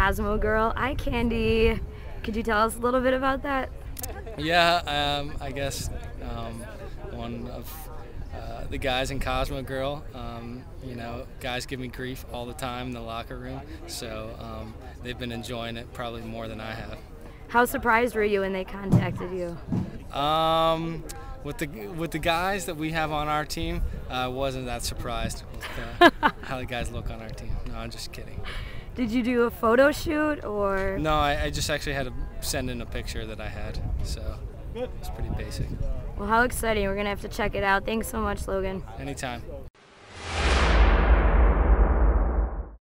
CosmoGirl, eye candy. Could you tell us a little bit about that? Yeah, um, I guess um, one of uh, the guys in CosmoGirl. Um, you know, guys give me grief all the time in the locker room, so um, they've been enjoying it probably more than I have. How surprised were you when they contacted you? Um, with the with the guys that we have on our team, I uh, wasn't that surprised with uh, how the guys look on our team. No, I'm just kidding. Did you do a photo shoot or? No, I, I just actually had to send in a picture that I had, so it's pretty basic. Well, how exciting! We're gonna have to check it out. Thanks so much, Logan. Anytime.